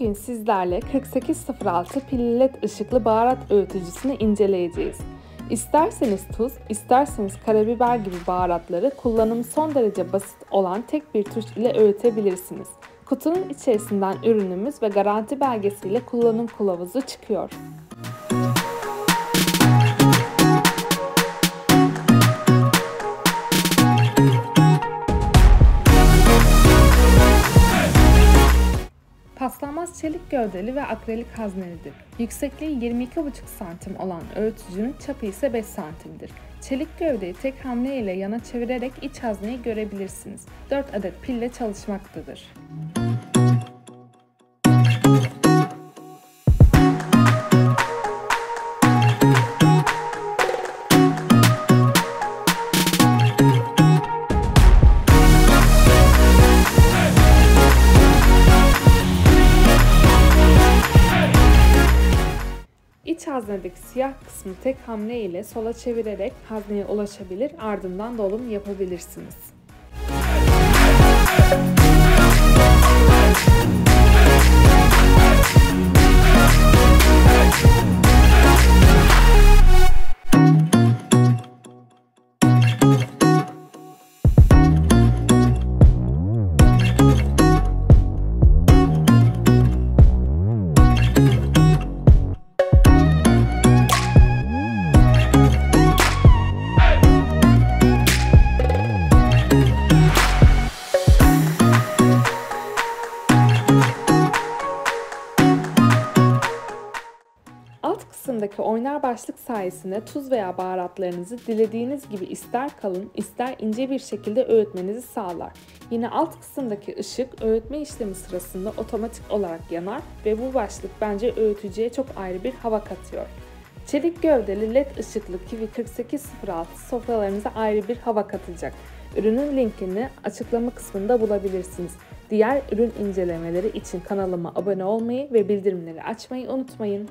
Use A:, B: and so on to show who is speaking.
A: Bugün sizlerle 4806 pilli led ışıklı baharat öğütücüsünü inceleyeceğiz. İsterseniz tuz, isterseniz karabiber gibi baharatları kullanımı son derece basit olan tek bir tuş ile öğütebilirsiniz. Kutunun içerisinden ürünümüz ve garanti belgesiyle kullanım kılavuzu çıkıyor. Paslanmaz çelik gövdeli ve akrilik haznelidir. Yüksekliği 22,5 santim olan öğütücünün çapı ise 5 santimdir. Çelik gövdeyi tek hamle ile yana çevirerek iç hazneyi görebilirsiniz. 4 adet pille çalışmaktadır. Haznedeki siyah kısmı tek hamle ile sola çevirerek hazneye ulaşabilir ardından dolum yapabilirsiniz. Alt kısımdaki oynar başlık sayesinde tuz veya baharatlarınızı dilediğiniz gibi ister kalın ister ince bir şekilde öğütmenizi sağlar. Yine alt kısımdaki ışık öğütme işlemi sırasında otomatik olarak yanar ve bu başlık bence öğütücüye çok ayrı bir hava katıyor. Çelik gövdeli led ışıklı Kiwi 4806 sofralarınıza ayrı bir hava katacak. Ürünün linkini açıklama kısmında bulabilirsiniz. Diğer ürün incelemeleri için kanalıma abone olmayı ve bildirimleri açmayı unutmayın.